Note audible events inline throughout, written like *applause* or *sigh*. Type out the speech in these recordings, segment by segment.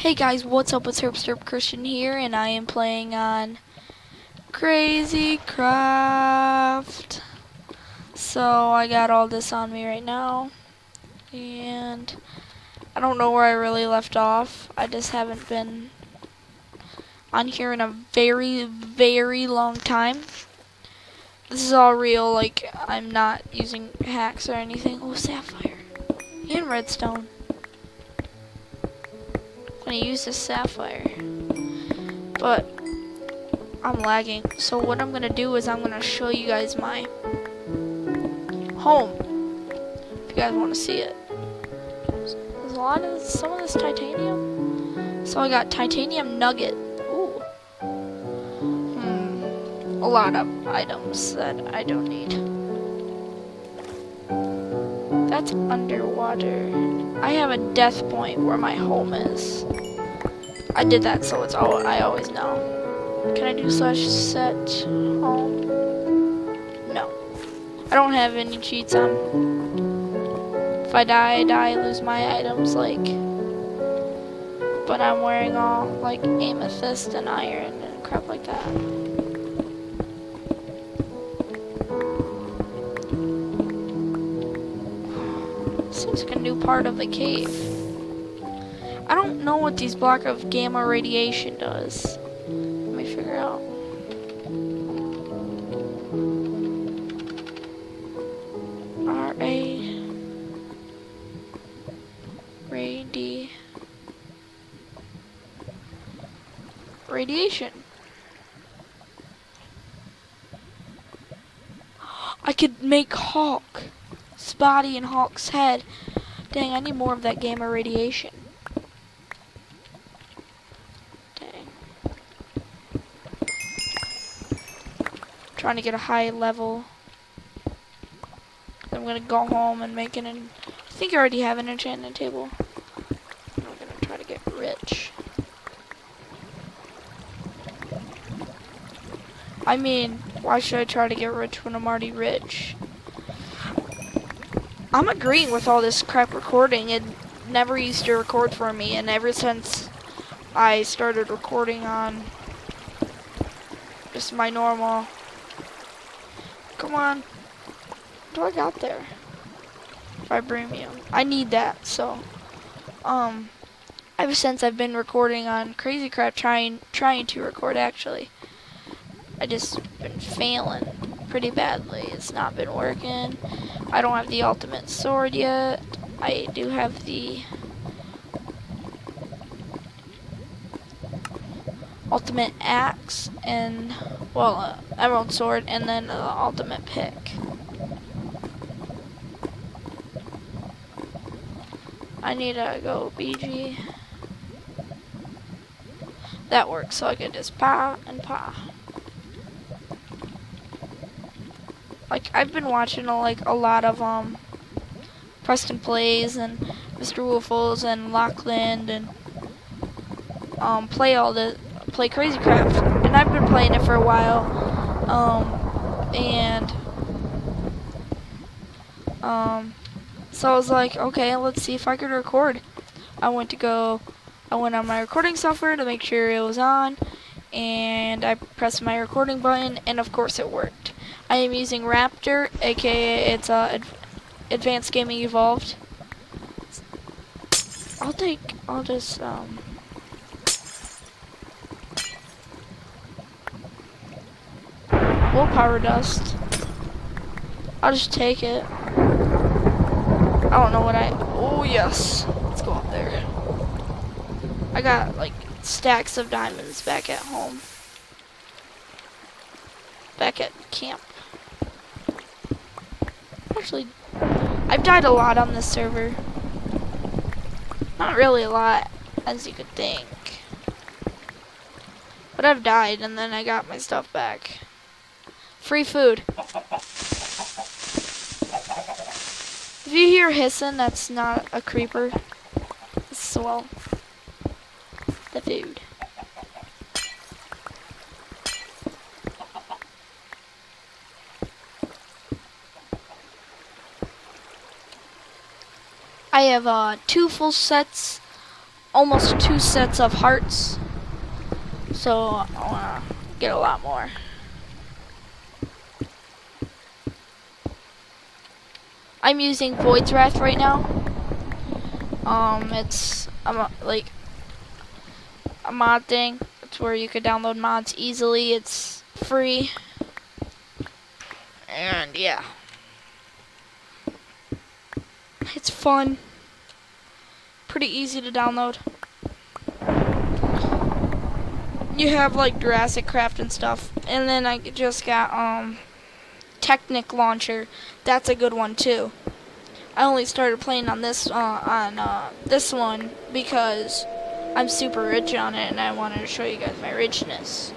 Hey guys, what's up? It's Hurpsdups Christian here, and I am playing on Crazy Craft. So I got all this on me right now, and I don't know where I really left off. I just haven't been on here in a very, very long time. This is all real, like I'm not using hacks or anything. Oh, sapphire and redstone gonna use this sapphire. But I'm lagging. So what I'm gonna do is I'm gonna show you guys my home. If you guys wanna see it. There's a lot of some of this titanium. So I got titanium nugget. Ooh. Hmm. A lot of items that I don't need. That's underwater. I have a death point where my home is. I did that so it's all I always know. Can I do slash set home? No. I don't have any cheats on. If I die, I die, I lose my items, like. But I'm wearing all, like, amethyst and iron and crap like that. Seems like a new part of the cave. Don't know what these block of gamma radiation does. Let me figure out. RA radi radiation. I could make Hulk's body and Hulk's head. Dang, I need more of that gamma radiation. Trying to get a high level. I'm gonna go home and make an. I think I already have an enchantment table. I'm gonna try to get rich. I mean, why should I try to get rich when I'm already rich? I'm agreeing with all this crap recording. It never used to record for me, and ever since I started recording on just my normal Come on. What do I got there? Vibranium. I need that, so. Um, ever since I've been recording on Crazy Craft, trying, trying to record actually, I just been failing pretty badly. It's not been working. I don't have the ultimate sword yet. I do have the ultimate axe and well, uh, emerald sword, and then the uh, ultimate pick. I need to go BG. That works, so I can just pa and pa. Like, I've been watching, a, like, a lot of, um, PrestonPlayz and Mr. Woofless and Lachlan and, um, play all the, play Crazy Craft playing it for a while. Um, and um, so I was like, okay, let's see if I could record. I went to go, I went on my recording software to make sure it was on, and I pressed my recording button, and of course it worked. I am using Raptr, aka it's uh, Ad Advanced Gaming Evolved. I'll take, I'll just um. Willpower dust. I'll just take it. I don't know what I... Oh, yes. Let's go up there. I got, like, stacks of diamonds back at home. Back at camp. Actually, I've died a lot on this server. Not really a lot, as you could think. But I've died, and then I got my stuff back. Free food. If you hear hissing, that's not a creeper. Well, the food. I have uh, two full sets almost two sets of hearts. So I want to get a lot more. I'm using Void's Wrath right now. Um, it's a, like a mod thing. It's where you could download mods easily. It's free. And yeah. It's fun. Pretty easy to download. You have like Jurassic Craft and stuff. And then I just got um Technic launcher. That's a good one too. I only started playing on this uh, on uh, this one because I'm super rich on it, and I wanted to show you guys my richness.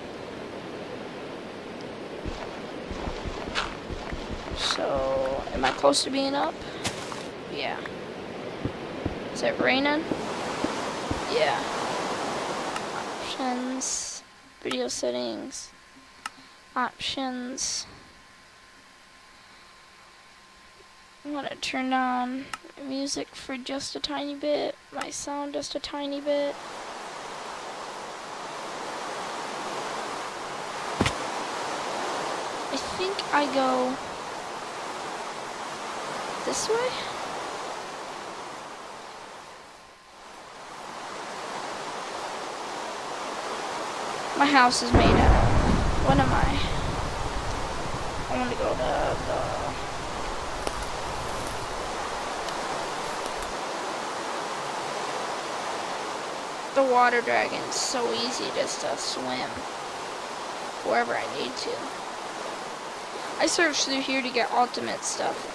So, am I close to being up? Yeah. Is it raining? Yeah. Options, video settings, options. I'm gonna turn on music for just a tiny bit, my sound just a tiny bit. I think I go this way? My house is made out of, what am I? I want to go to the the water dragon is so easy just to swim wherever I need to. I searched through here to get ultimate stuff.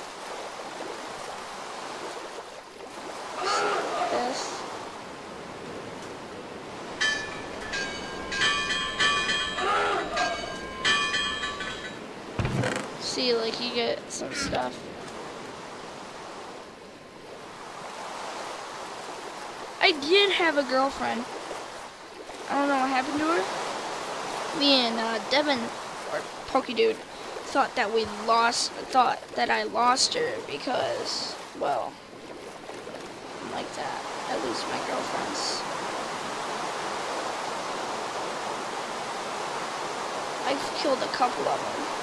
This. See, like you get some stuff. Did have a girlfriend. I don't know what happened to her. Me and uh, Devin, or Pokey Dude, thought that we lost, thought that I lost her because, well, I'm like that. I lose my girlfriends. I've killed a couple of them.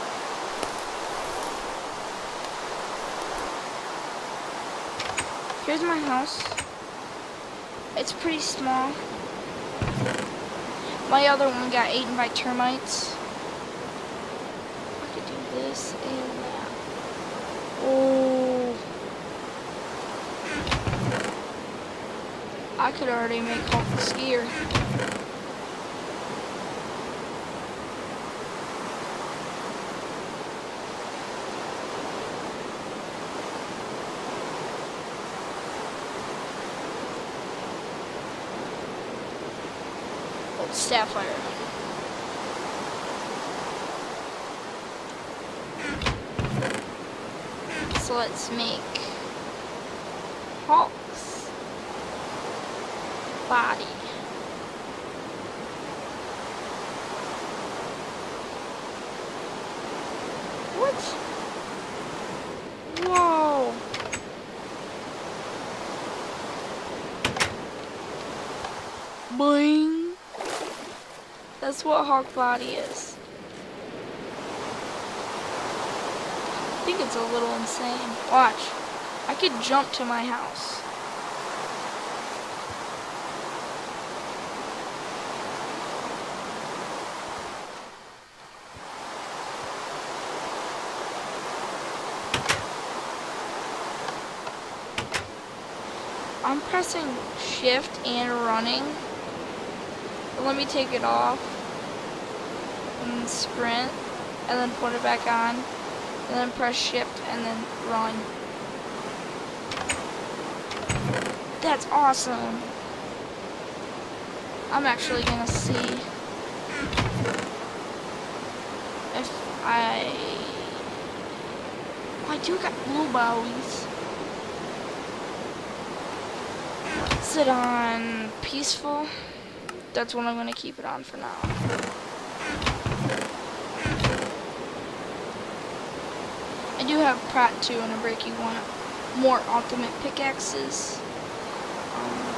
Here's my house. It's pretty small. My other one got eaten by termites. I could do this and that. Oh. I could already make Hulk the skier. Sapphire. So let's make Hulk's body. What? Whoa. Boing. That's what Hulk body is. I think it's a little insane. Watch. I could jump to my house. I'm pressing shift and running. Let me take it off and sprint, and then put it back on, and then press shift, and then run. That's awesome. I'm actually gonna see if I... Oh, I do got blue bowies. Is it on peaceful? That's what I'm gonna keep it on for now. Have Pratt 2 and a break you want more ultimate pickaxes. Um,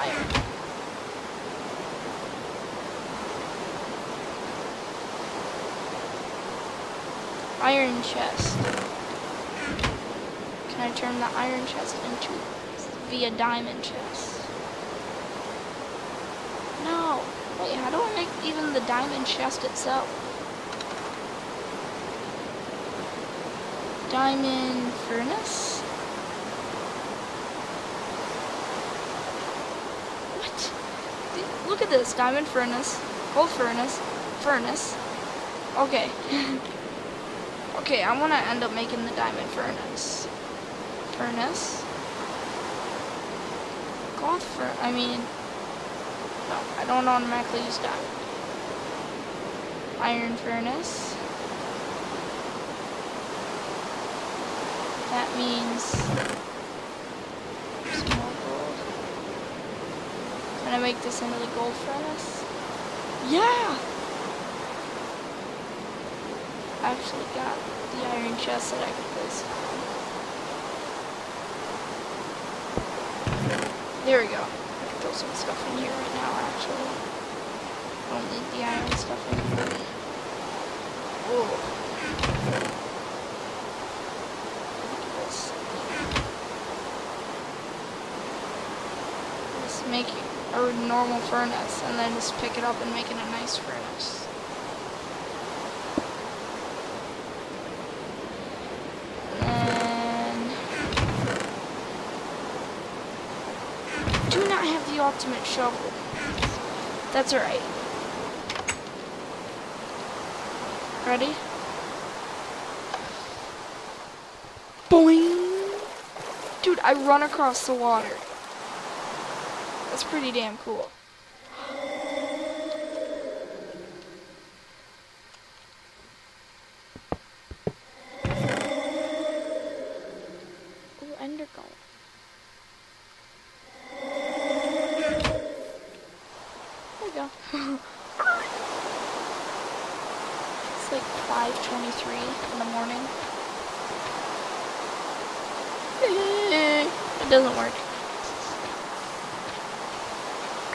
Iron. Iron chest. Can I turn the iron chest into via diamond chest? No. Wait, how do I make even the diamond chest itself? Diamond furnace? What? Look at this. Diamond furnace. Gold furnace. Furnace. Okay. *laughs* okay, I want to end up making the diamond furnace. Furnace. Gold fur. I mean, no, I don't automatically use diamond. Iron furnace. That means more gold. Can I make this into the gold furnace? Yeah! I actually got the iron chest that I could place. There we go. I can throw some stuff in here right now, actually. Don't need the iron stuff anymore. Oh. Just make a normal furnace and then just pick it up and make it a nice furnace. And do not have the ultimate shovel. That's alright. Ready? Boing! Dude, I run across the water. That's pretty damn cool. Ooh, ender golem. There we go. it's like 5.23 in the morning. It doesn't work.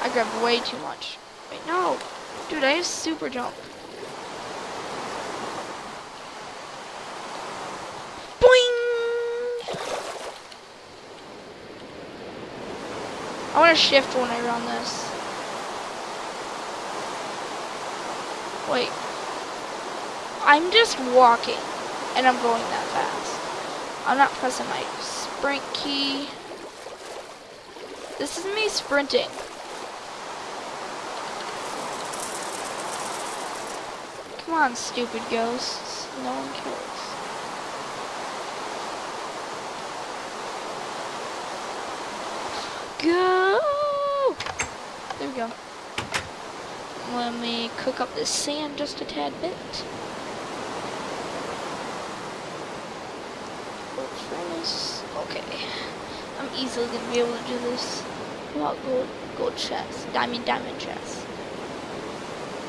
I grabbed way too much. Wait, no. Dude, I have super jump. Boing! I want to shift when I run this. Wait. I'm just walking, and I'm going that fast. I'm not pressing my sprint key. This is me sprinting. Come on, stupid ghosts. No one cares. Go! There we go. Let me cook up this sand just a tad bit. Furnace. Okay. I'm easily gonna be able to do this. What gold, gold chest? Diamond, diamond chest.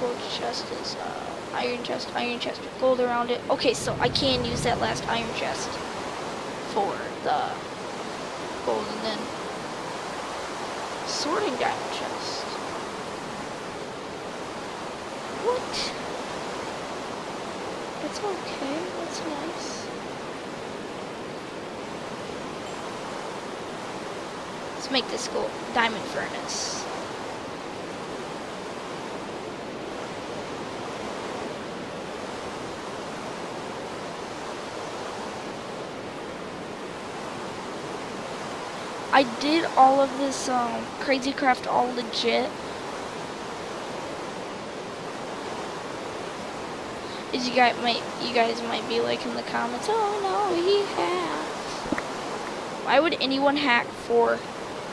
Gold chest is, uh, iron chest, iron chest with gold around it. Okay, so I can use that last iron chest for the gold and then sorting diamond chest. What? That's okay, that's nice. Let's make this gold diamond furnace. I did all of this um, Crazy Craft all legit. As you guys might, you guys might be like in the comments, oh no, he hacked. Why would anyone hack for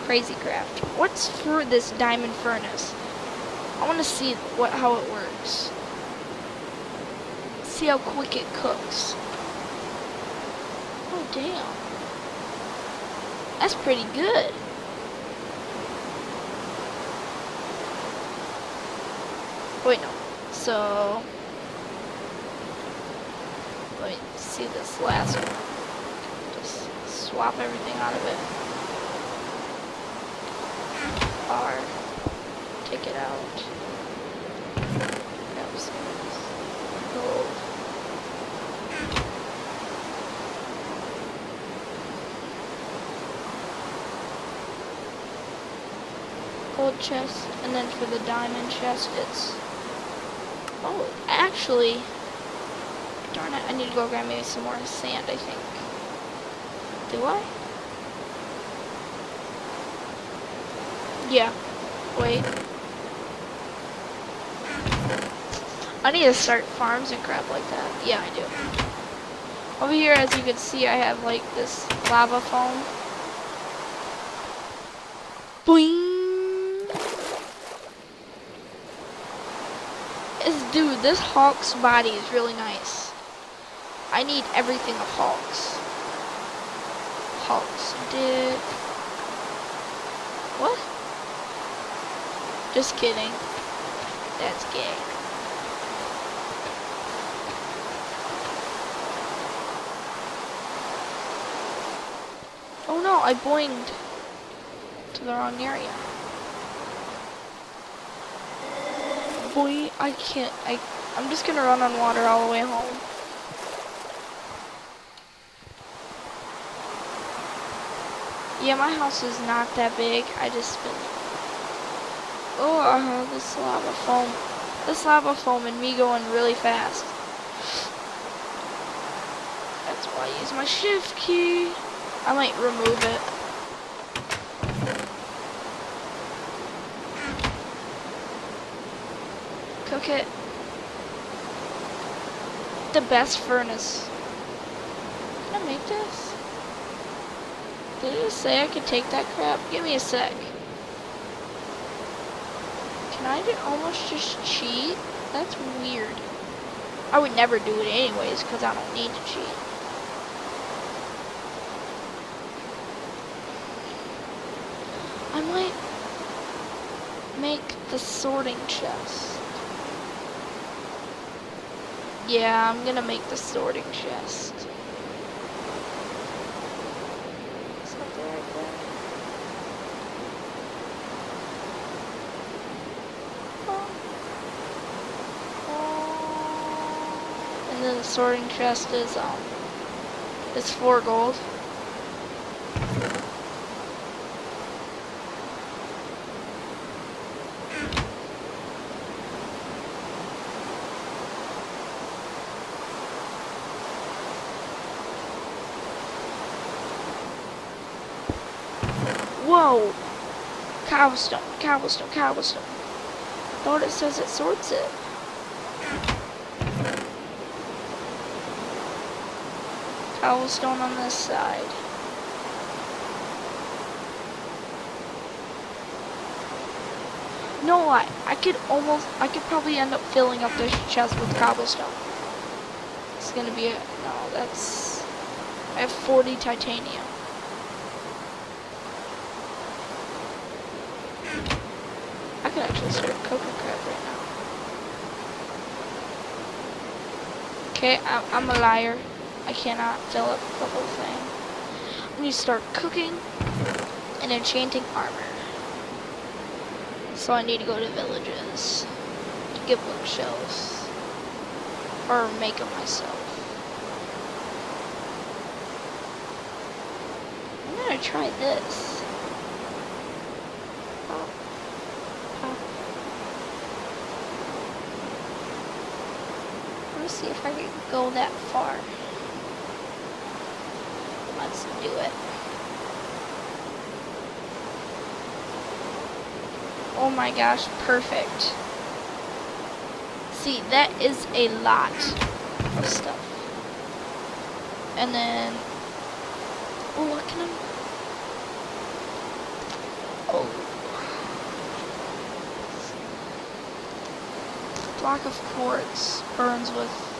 Crazy Craft? What's for this diamond furnace? I want to see what how it works. See how quick it cooks. Oh damn. That's pretty good. Wait, no. So, let me see this last one. Just swap everything out of it. car. Take it out. Grab some gold. Gold chest, and then for the diamond chest, it's. Oh, actually. Darn it, I need to go grab maybe some more sand, I think. Do I? Yeah. Wait. I need to start farms and crap like that. Yeah, I do. Over here, as you can see, I have like this lava foam. Boing! Is, dude, this Hulk's body is really nice. I need everything of Hulk's. Hulk's dick. What? Just kidding. That's gay. Oh no, I boinged to the wrong area. Boy, I can't, I, I'm just gonna run on water all the way home. Yeah, my house is not that big. I just been Oh, uh, -huh, this lava foam. This lava foam and me going really fast. That's why I use my shift key. I might remove it. Cook it. The best furnace. Can I make this? Did it say I could take that crap? Give me a sec. Can I almost just cheat? That's weird. I would never do it anyways because I don't need to cheat. I might make the sorting chest. Yeah, I'm gonna make the sorting chest. Something I think. And then the sorting chest is um is four gold. Whoa! Cobblestone, cobblestone, cobblestone. Thought it says it sorts it. cobblestone on this side. No, I, I could almost, I could probably end up filling up this chest with cobblestone. It's gonna be a, no, that's, I have 40 titanium. I could actually start cooking crap right now. Okay, I'm a liar. I cannot fill up the whole thing. I need to start cooking and enchanting armor. So I need to go to villages to get bookshelves. Or make them myself. I'm gonna try this. Oh. Let's see if I can go that far. Let's do it. Oh my gosh, perfect. See, that is a lot of stuff. And then, oh, what can I, oh. Block of quartz burns with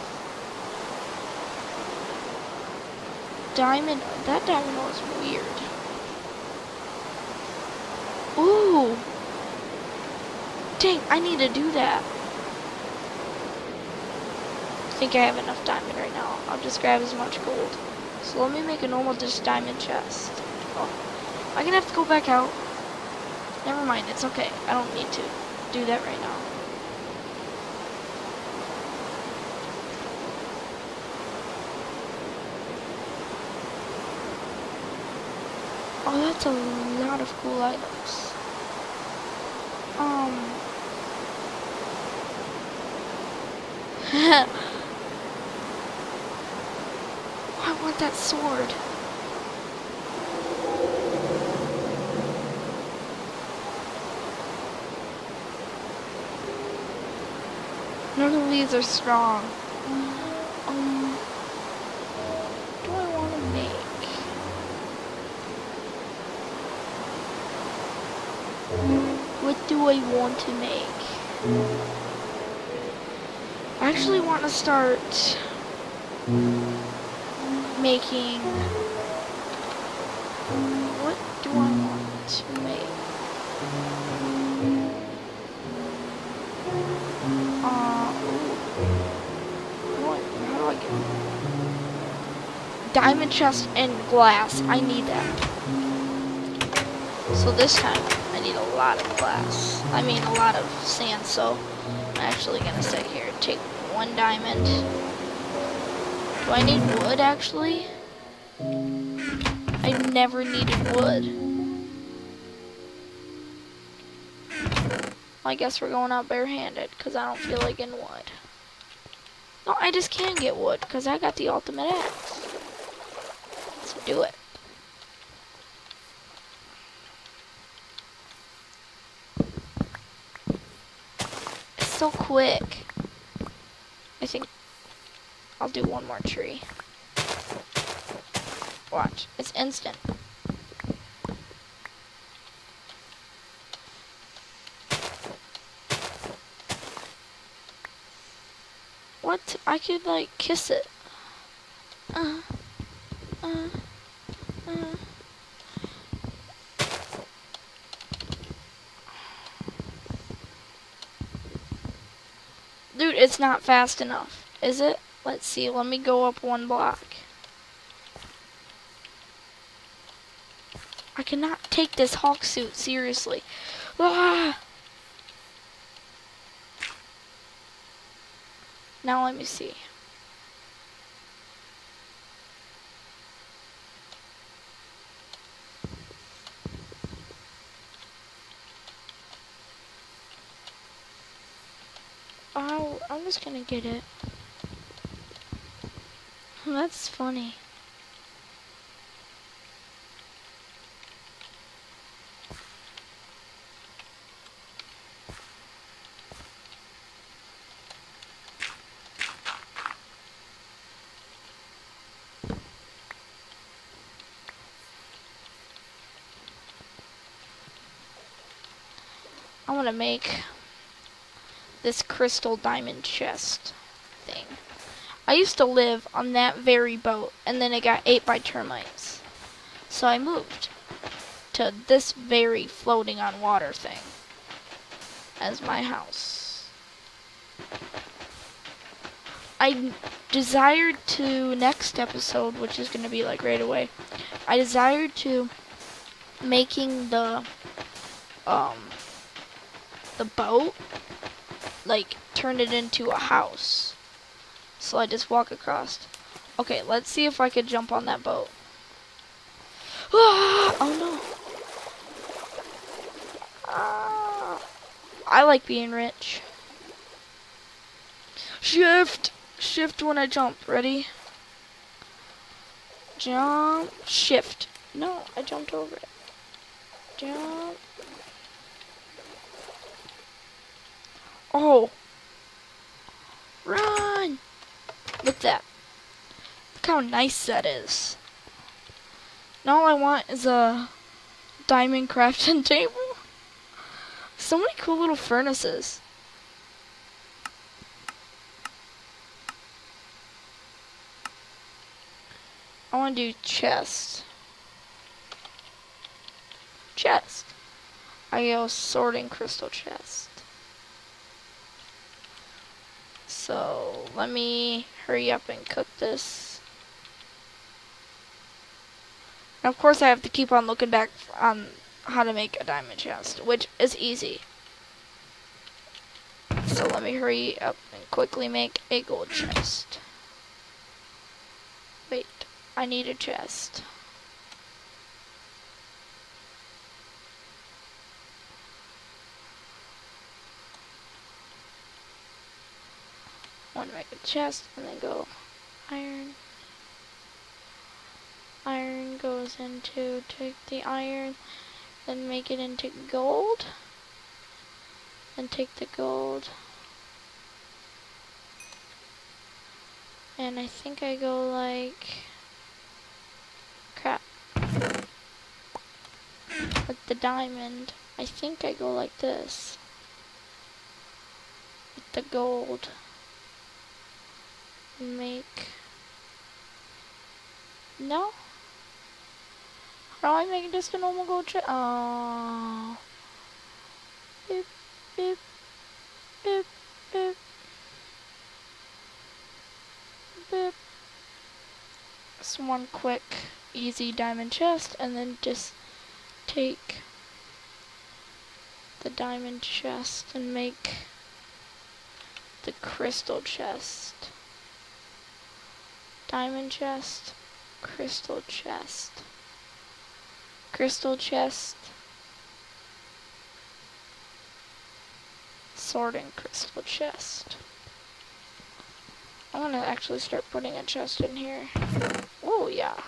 diamond, that diamond was weird. Ooh. Dang, I need to do that. I think I have enough diamond right now. I'll just grab as much gold. So let me make a normal just diamond chest. Oh. I'm gonna have to go back out. Never mind, it's okay. I don't need to do that right now. Oh, that's a lot of cool items. Um. *laughs* I want that sword. None of these are strong. Um, what do I want to make? What do I want to make? I actually want to start making. What do I want to make? Uh, what? How do I get? Diamond chest and glass. I need that. So this time, need a lot of glass. I mean, a lot of sand. So I'm actually gonna sit here and take one diamond. Do I need wood actually? I never needed wood. I guess we're going out barehanded because I don't feel like getting wood. No, I just can get wood because I got the ultimate axe. Let's do it. It's so quick. I think I'll do one more tree. Watch, it's instant. What? I could like kiss it. Uh, uh, uh. Dude, it's not fast enough, is it? Let's see, let me go up one block. I cannot take this Hulk suit seriously. Ah! Now let me see. I'm just gonna get it. That's funny. I want to make this crystal diamond chest thing. I used to live on that very boat, and then it got ate by termites. So I moved to this very floating on water thing as my house. I desired to, next episode, which is going to be like right away, I desired to making the, um, the boat, like, turn it into a house. So I just walk across. Okay, let's see if I could jump on that boat. *sighs* Oh no. Ah, I like being rich. Shift! Shift when I jump. Ready? Jump. Shift. No, I jumped over it. Jump. Oh. Run! Look at that. Look how nice that is. Now all I want is a diamond crafting *laughs* table. So many cool little furnaces. I want to do chest. Chest. I go sorting crystal chest. So let me hurry up and cook this. And of course I have to keep on looking back on how to make a diamond chest, which is easy. So let me hurry up and quickly make a gold chest. Wait, I need a chest. Make a chest and then go iron. Iron goes into, take the iron, then make it into gold. Then take the gold. And I think I go like, crap. With the diamond, I think I go like this. With the gold make no how do I make just a normal gold chest? Oh. Beep, beep, beep, beep. Beep. Just one quick, easy diamond chest, and then just take the diamond chest and make the crystal chest. Diamond chest, crystal chest, crystal chest, sword and crystal chest. I'm gonna actually start putting a chest in here. Oh yeah.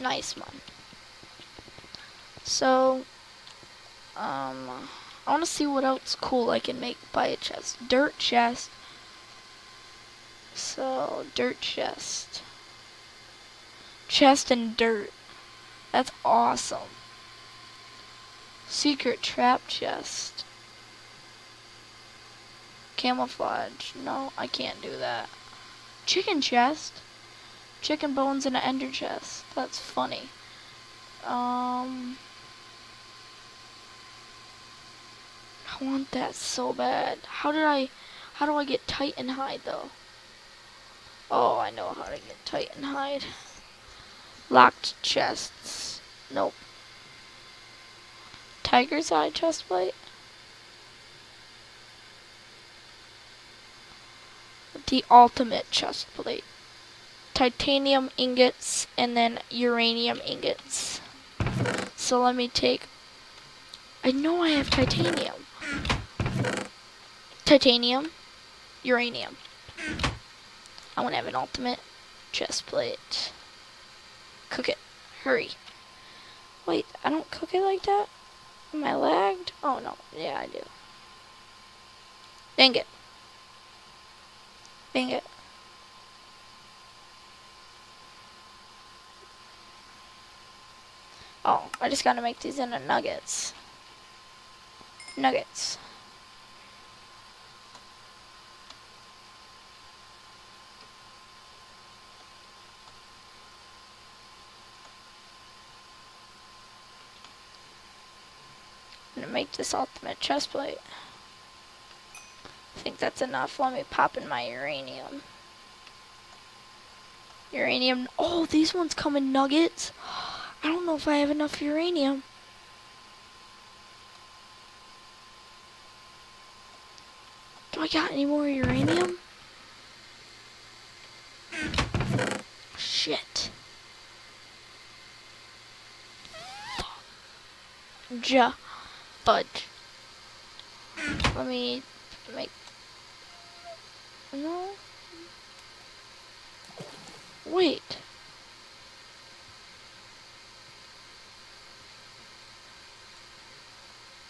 Nice one. So, um, I want to see what else cool I can make by a chest. Dirt chest, so, dirt chest. Chest and dirt. That's awesome. Secret trap chest. Camouflage. No, I can't do that. Chicken chest. Chicken bones in an ender chest. That's funny. Um... I want that so bad. How did I... How do I get Titan hide, though? Oh, I know how to get Titan hide. Locked chests. Nope. Tiger's eye chest plate. The ultimate chest plate. Titanium ingots and then uranium ingots. So let me take. I know I have titanium. Titanium, uranium. I want to have an ultimate chest plate. Cook it. Hurry. Wait, I don't cook it like that? Am I lagged? Oh, no. Yeah, I do. Dang it. Dang it. Oh, I just gotta make these into nuggets. Nuggets. Make this ultimate chest plate. I think that's enough. Let me pop in my uranium. Uranium. Oh, these ones come in nuggets. I don't know if I have enough uranium. Do I got any more uranium? Shit. Ja budge. Let me make... No? Wait.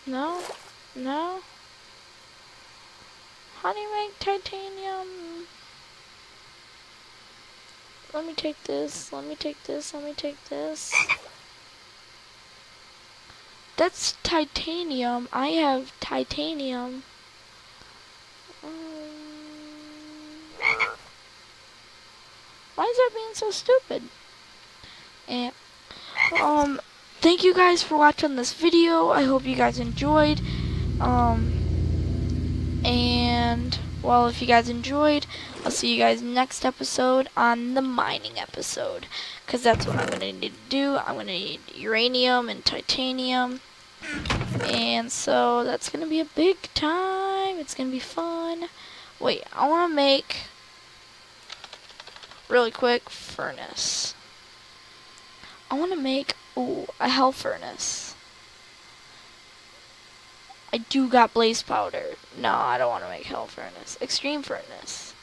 No? No? How do you make titanium? Let me take this, let me take this, let me take this. That's titanium. I have titanium. Um, why is that being so stupid? And, um, thank you guys for watching this video. I hope you guys enjoyed. Um, and, well, if you guys enjoyed, I'll see you guys next episode on the mining episode. Because that's what I'm going to need to do. I'm going to need uranium and titanium. And so that's going to be a big time. It's going to be fun. Wait, I want to make, really quick, furnace. I want to make, ooh, a hell furnace. I do got blaze powder. No, I don't want to make hell furnace. Extreme furnace.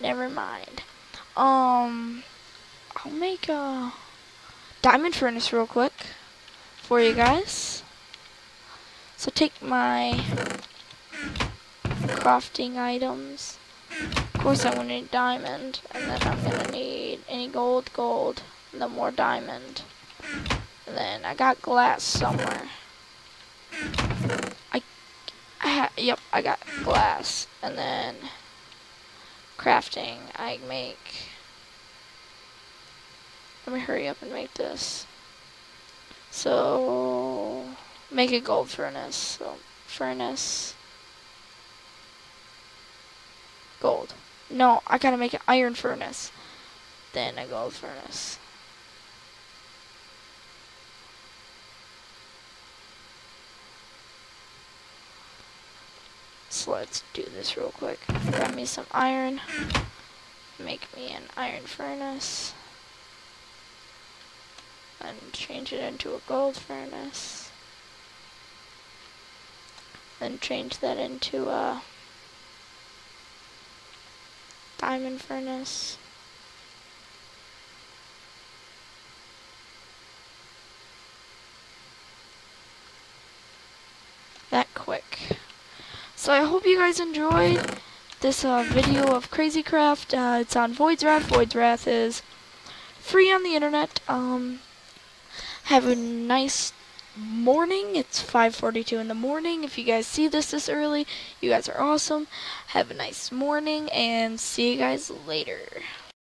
Never mind. Um, I'll make a diamond furnace real quick for you guys. So take my crafting items. Of course I want need diamond, and then I'm gonna need any gold, gold, and then more diamond. And then I got glass somewhere. I, I yep, I got glass, and then crafting, I make, let me hurry up and make this. So, make a gold furnace, so furnace, gold. No, I gotta make an iron furnace, then a gold furnace. So let's do this real quick. Grab me some iron. Make me an iron furnace. And change it into a gold furnace. Then change that into a diamond furnace. That quick. So I hope you guys enjoyed this uh, video of Crazy Craft. Uh, it's on Void's Wrath. Void's Wrath is free on the internet. Um, have a nice morning. It's 5.42 in the morning. If you guys see this this early, you guys are awesome. Have a nice morning and see you guys later.